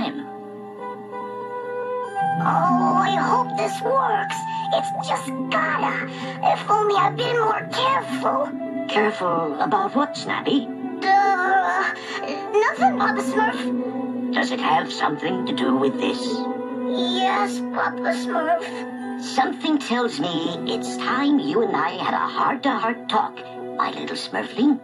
time. Oh, I hope this works. It's just gotta. If only I'd been more careful. Careful about what, Snappy? Uh, nothing, Papa Smurf. Does it have something to do with this? Yes, Papa Smurf. Something tells me it's time you and I had a heart-to-heart talk, my little Smurfling.